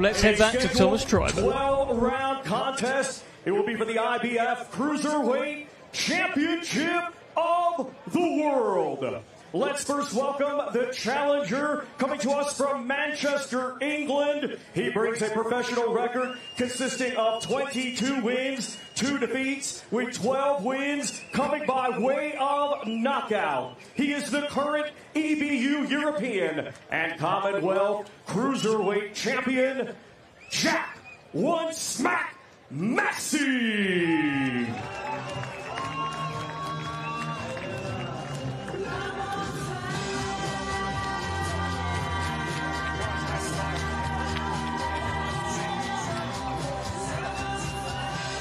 let's head back to Thomas Treiber. 12 round contest. It will be for the IBF Cruiserweight Championship of the World. Let's first welcome the challenger coming to us from Manchester, England. He brings a professional record consisting of 22 wins, 2 defeats, with 12 wins coming by way of knockout. He is the current EBU European and Commonwealth Cruiserweight Champion, Jack One Smack Massey.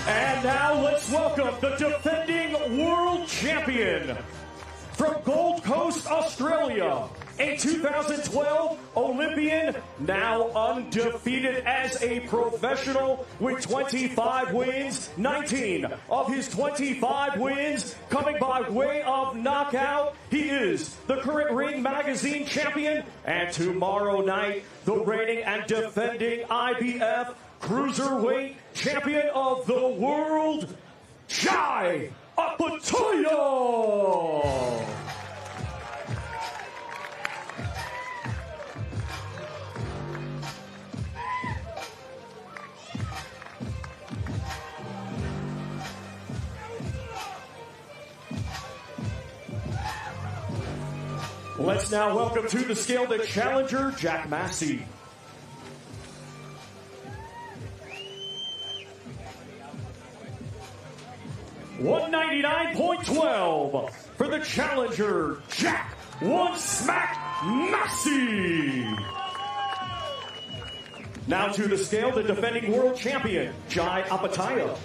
And now let's welcome the defending world champion from Gold Coast, Australia. A 2012 Olympian, now undefeated as a professional with 25 wins, 19 of his 25 wins coming by way of knockout. He is the current Ring Magazine champion, and tomorrow night, the reigning and defending IBF Cruiserweight Champion of the World, Jai Opetaia! Let's now welcome to the scale the challenger, Jack Massey. One ninety nine point twelve for the challenger, Jack One Smack Massey. Now to the scale, the defending world champion, Jai Opetaia.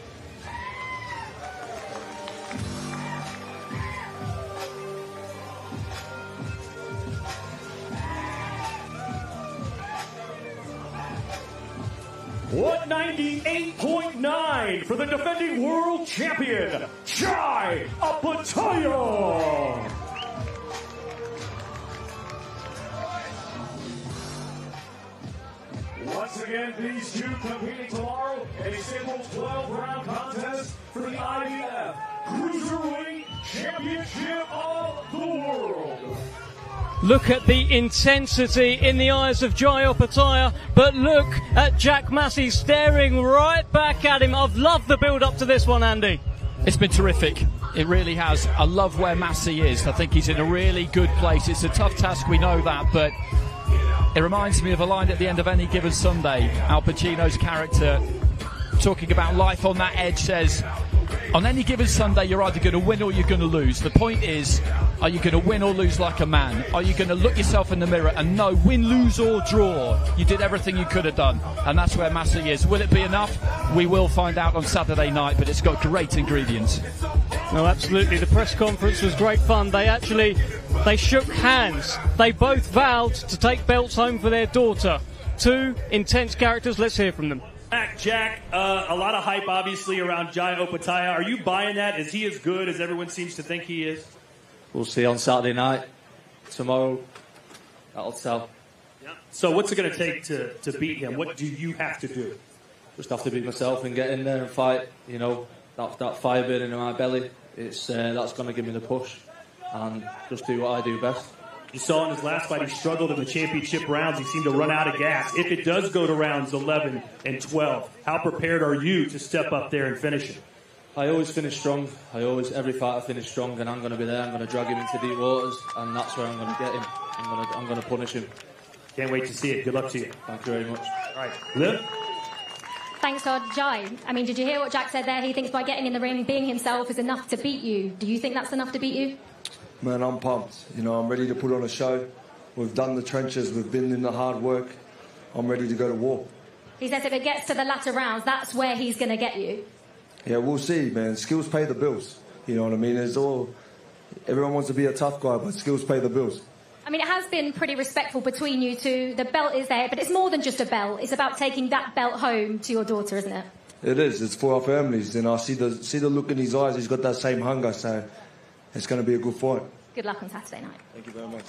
One ninety eight point nine for the defending world champion, Jai Opetaia. Once again, these two competing tomorrow in a single 12 round contest for the IBF Cruiserweight Championship of the. Look at the intensity in the eyes of Jai Opetaia, but look at Jack Massey staring right back at him. I've loved the build up to this one, Andy. It's been terrific. It really has. I love where Massey is. I think he's in a really good place. It's a tough task, we know that, but it reminds me of a line at the end of any given Sunday. Al Pacino's character, talking about life on that edge, says, on any given Sunday, you're either going to win or you're going to lose. The point is, are you going to win or lose like a man? Are you going to look yourself in the mirror and know, win, lose, or draw? You did everything you could have done. And that's where Massey is. Will it be enough? We will find out on Saturday night, but it's got great ingredients. No, absolutely. The press conference was great fun. They actually, they shook hands. They both vowed to take belts home for their daughter. Two intense characters. Let's hear from them. Jack, Jack uh, a lot of hype obviously around Jai Opetaia. Are you buying that? Is he as good as everyone seems to think he is? We'll see on Saturday night. Tomorrow, that'll tell. So what's it going to take to, to beat him? What do you have to do? Just have to beat myself and get in there and fight. You know, that, that fire burning in my belly, it's uh, that's going to give me the push and just do what I do best. You saw in his last fight, he struggled in the championship rounds. He seemed to run out of gas. If it does go to rounds 11 and 12, how prepared are you to step up there and finish it? I always finish strong. I always, every fight I finish strong, and I'm going to be there. I'm going to drag him into deep waters, and that's where I'm going to get him. I'm going to, I'm going to punish him. Can't wait to see it. Good luck to you. Thank you very much. All right, Liv. Thanks, Todd. Jai, I mean, did you hear what Jack said there? He thinks by getting in the ring, being himself is enough to beat you. Do you think that's enough to beat you? Man, I'm pumped. You know, I'm ready to put on a show. We've done the trenches, we've been in the hard work. I'm ready to go to war. He says if it gets to the latter rounds, that's where he's going to get you. Yeah, we'll see, man. Skills pay the bills. You know what I mean? It's all. Everyone wants to be a tough guy, but skills pay the bills. I mean, it has been pretty respectful between you two. The belt is there, but it's more than just a belt. It's about taking that belt home to your daughter, isn't it? It is. It's for our families. And I see the see the look in his eyes. He's got that same hunger. So it's going to be a good fight. Good luck on Saturday night. Thank you very much.